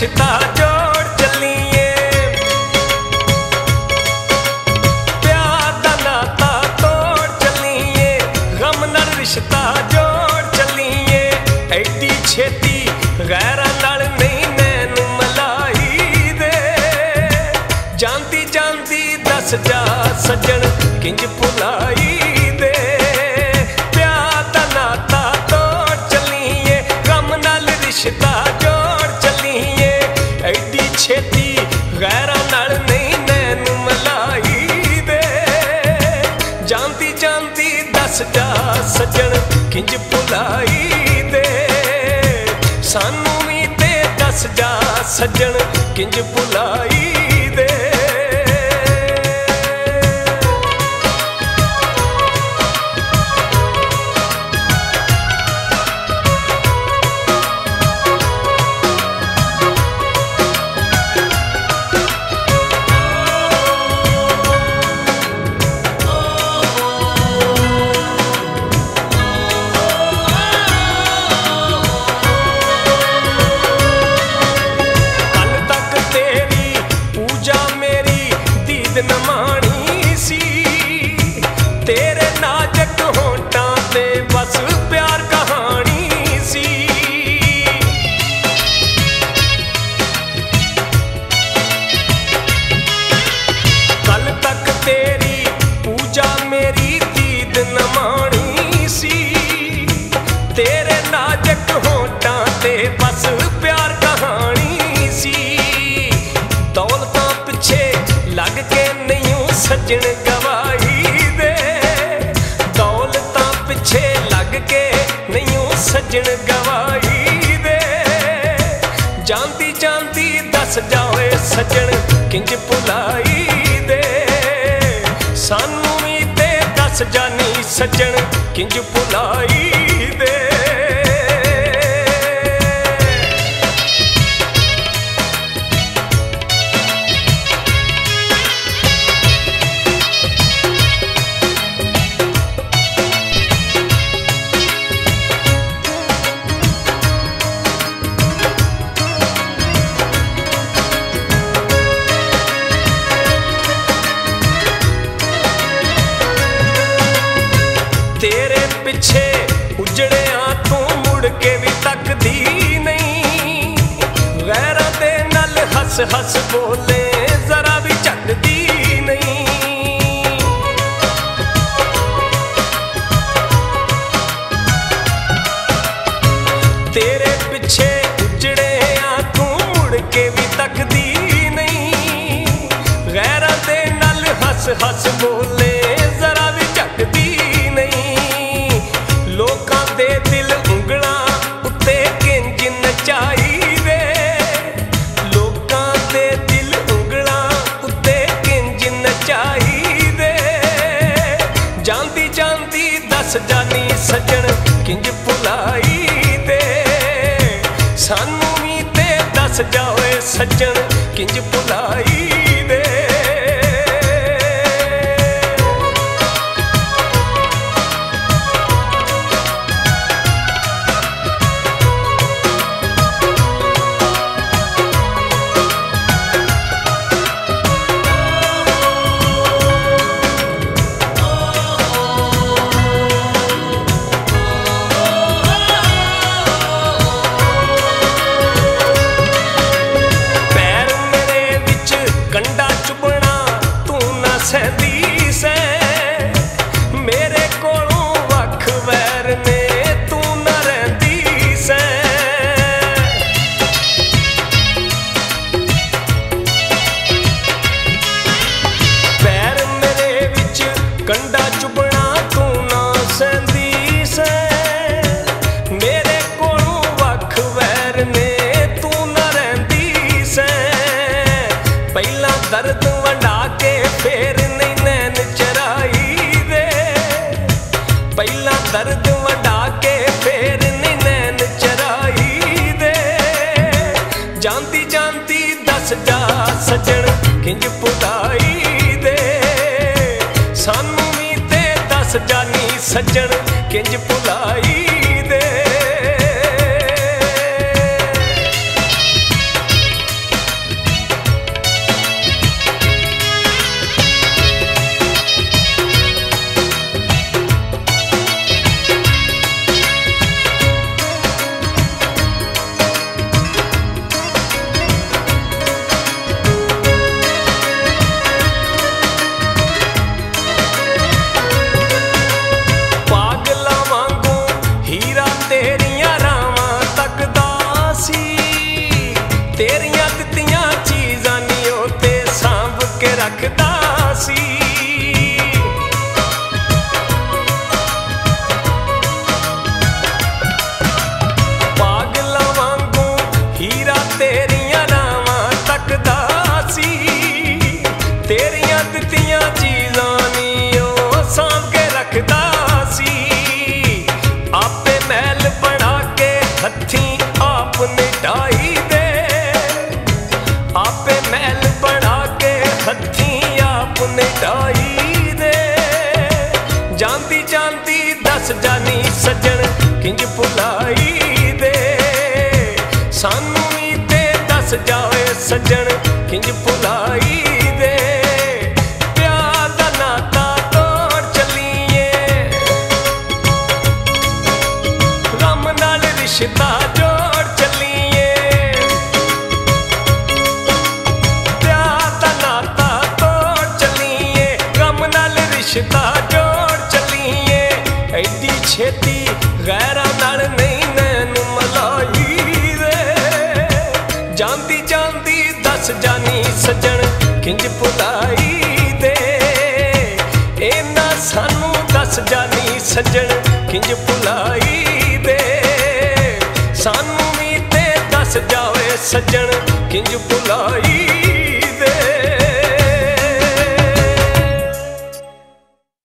ਰਿਸ਼ਤਾ ਜੋੜ ਚੱਲੀਏ ਪਿਆਰ ਦਾ ਨਾਤਾ ਤੋੜ ਚੱਲੀਏ ਗਮ ਨਾਲ ਰਿਸ਼ਤਾ ਜੋੜ ਚੱਲੀਏ ਐਡੀ ਛੇਤੀ ਸੱਜਣ ਕਿੰਜ ਭੁਲਾਈ ਦੇ ਸਾਨੂੰ ਵੀ ਤੇ ਦੱਸ ਜਾ ਸੱਜਣ ਕਿੰਜ ਭੁਲਾਈ to ਸੱਜਣ ਕਿੰਜ ਭੁਲਾਈ ਦੇ? ਸਾਨੂੰ ਵੀ ਤੇ ਦੱਸ ਜਾਨੀ ਸੱਜਣ ਕਿੰਜ ਭੁਲਾਈ ਦੇ? ਹੱਸ ਹੱਸ ਬੋਲੇ, ਜ਼ਰਾ ਵੀ ਝੱਕਦੀ ਨਹੀਂ। ਤੇਰੇ ਪਿੱਛੇ ਉਜੜਿਆ ਤੂੰ ਮੁੜ ਕੇ ਵੀ ਤੱਕਦੀ ਨਹੀਂ। ਗੈਰਾਂ ਦੇ ਨਾਲ ਹੱਸ ਹੱਸ ਬੋਲੇ ਦੱਸ ਸੱਜਣ ਕਿੰਜ ਭੁਲਾਈ ਸਹਿੰਦੀ ਸੈ ਮੇਰੇ ਕੋਲੋਂ ਵੱਖ ਵੈਰ ਨੇ ਤੂੰ ਨਾ ਰਹਿੰਦੀ ਸੈ ਪੈਰ ਮੇਰੇ ਵਿੱਚ ਕੰਡਾ ਚੁਬਣਾ ਤੂੰ ਨਾ ਸਹਿੰਦੀ ਸੈ ਮੇਰੇ ਕੋਲੋਂ ਵੱਖ ਵੈਰ ਨੇ ਤੂੰ ਨਾ ਰਹਿੰਦੀ ਸੈ ਪਹਿਲਾਂ ਦਰਦ ਜਾਂਦੀ ਜਾਂਦੀ ਦੱਸ ਜਾ ਸੱਜਣ ਕਿੰਜ ਪੁਦਾਈ ਦੇ। ਸਾਨੂੰ ਵੀ ਤੇ ਦੱਸ ਜਾਨੀ ਸੱਜਣ ਕਿੰਜ ਪੁਲਾਈ que da así. ਸੱਜਣ ਕਿੰਜ ਭੁਲਾਈ ਦੇ? ਸਾਨੂੰ ਵੀ ਤੇ ਦੱਸ ਜਾਵੇ ਸੱਜਣ ਕਿੰਜ ਭੁਲਾਈ ਦੇ? ਪਿਆਰ ਦਾ ਨਾਤਾ ਤੋੜ ਚੱਲੀਏ। ਗਮ ਨਾਲ ਰਿਸ਼ਤਾ ਜੋੜ ਚੱਲੀਏ। ਪਿਆਰ ਦਾ ਨਾਤਾ ਤੋੜ ਚੱਲੀਏ। ਗਮ ਨਾਲ ਰਿਸ਼ਤਾ ਜੋੜ ਛੇਤੀ ਗੈਰਾਂ ਨਾਲ ਨਹੀਂ ਨੈਣ ਮਲਾਈ ਵੇ। ਜਾਂਦੀ ਜਾਂਦੀ ਦੱਸ ਜਾਨੀ ਸੱਜਣ ਕਿੰਜ ਭੁਲਾਈ ਦੇ ਇਹਨਾਂ ਸਾਨੂੰ ਦੱਸ ਜਾਨੀ ਸੱਜਣ ਕਿੰਜ ਭੁਲਾਈ ਦੇ ਸਾਨੂੰ ਵੀ ਤੇ ਦੱਸ ਜਾਵੇ ਸੱਜਣ ਕਿੰਜ ਭੁਲਾਈ